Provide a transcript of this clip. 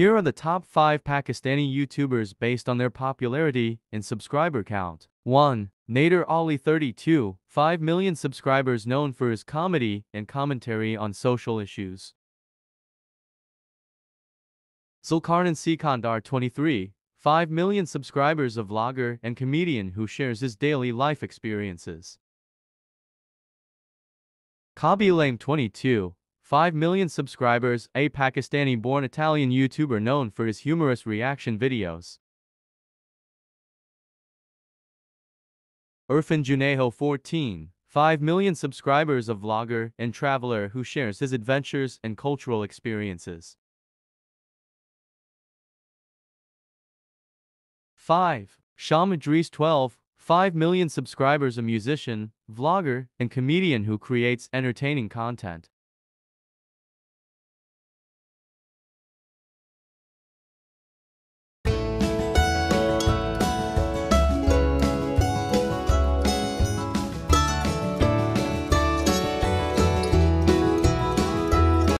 Here are the top 5 Pakistani YouTubers based on their popularity and subscriber count. 1. Nadir Ali 32, 5 million subscribers known for his comedy and commentary on social issues. Zulqarnain Sikandar 23, 5 million subscribers a vlogger and comedian who shares his daily life experiences. Khaby Lame 22, 5 million subscribers, a Pakistani-born Italian YouTuber known for his humorous reaction videos. Irfan Junejo 14, 5 million subscribers a vlogger and traveler who shares his adventures and cultural experiences. 5. Sham Idrees 12, 5 million subscribers a musician, vlogger, and comedian who creates entertaining content.